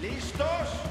¿Listos?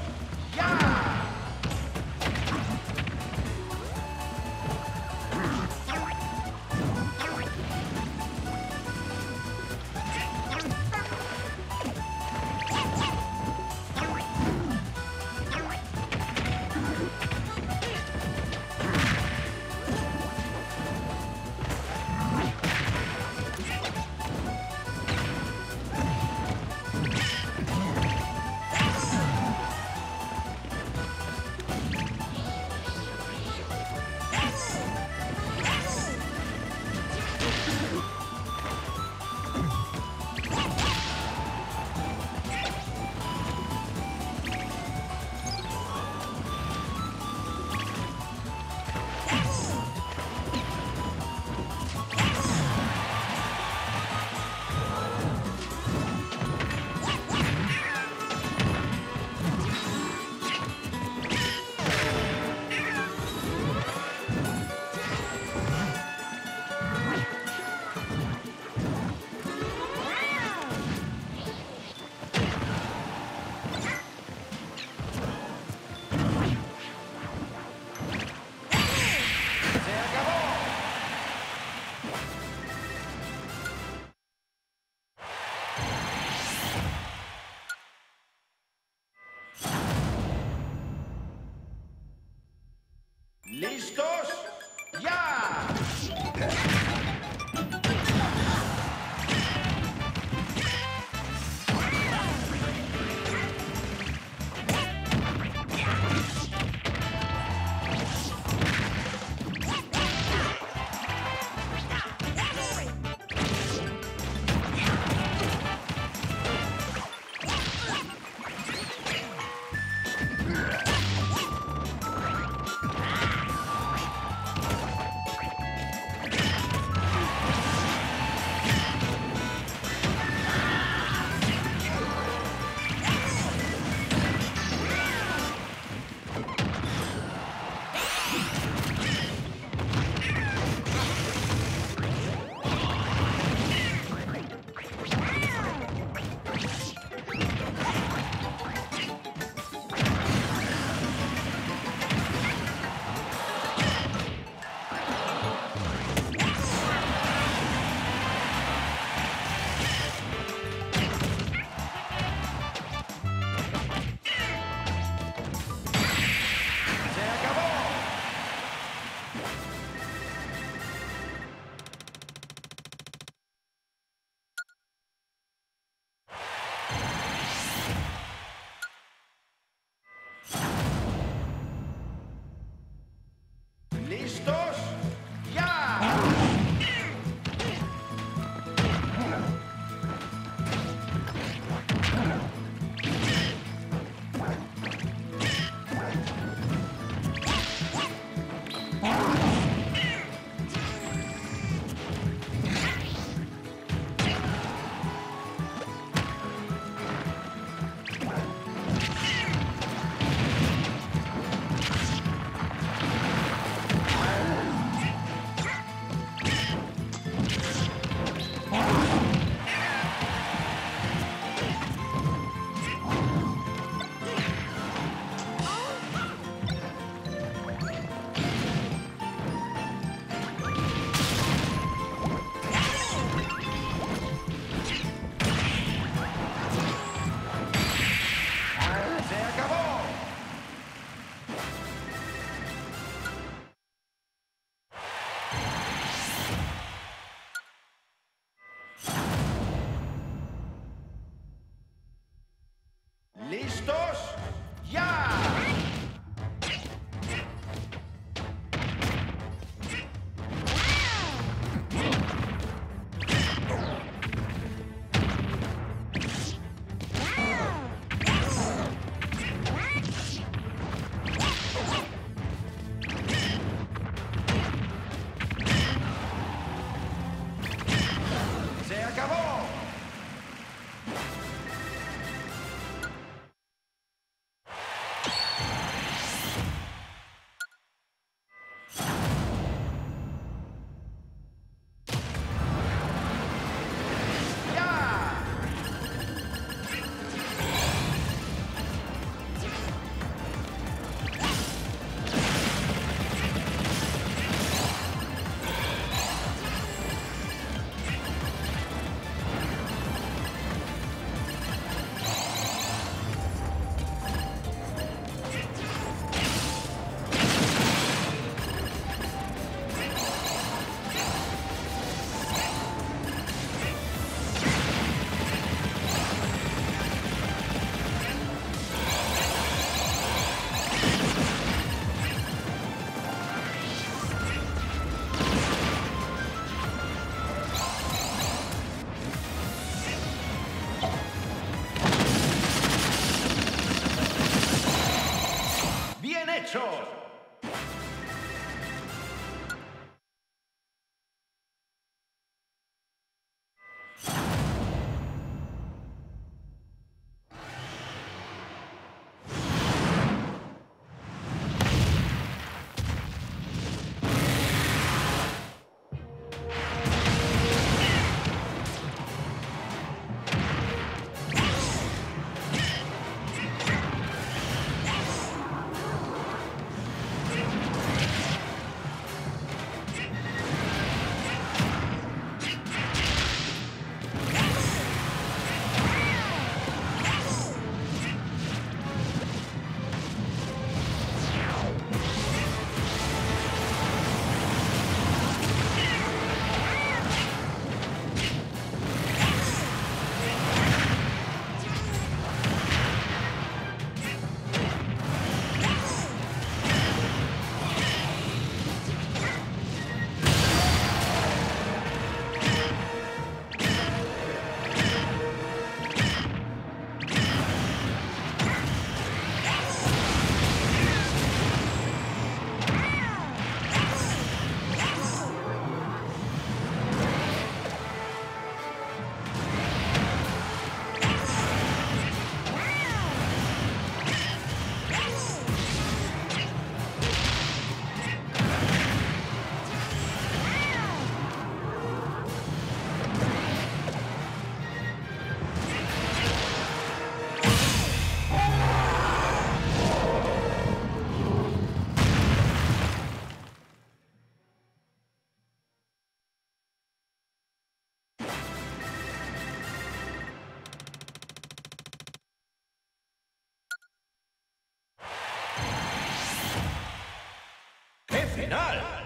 Final!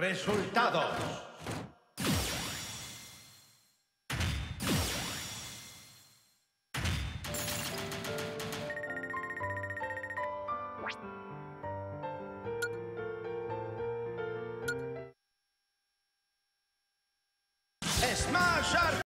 Resultados.